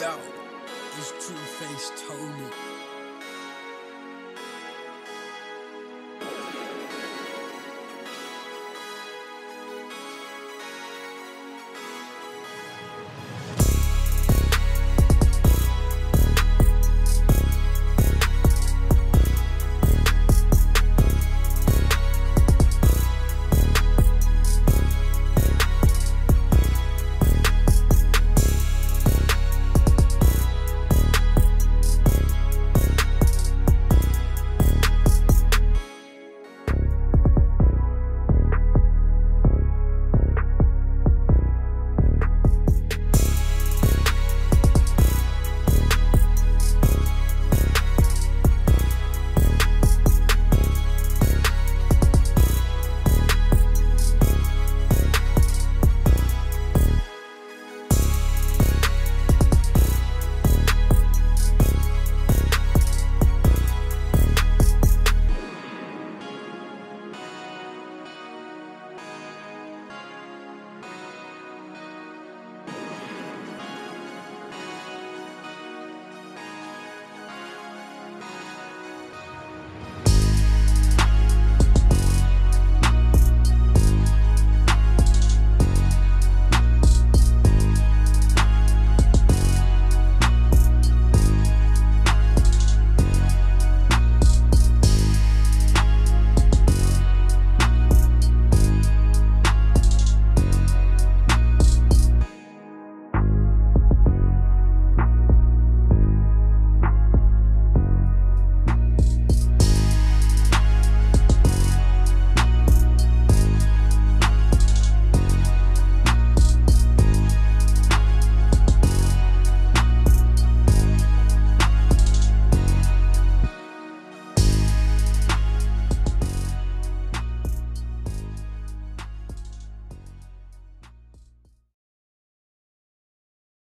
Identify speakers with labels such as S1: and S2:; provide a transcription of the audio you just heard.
S1: Yo, it's True Face Tony.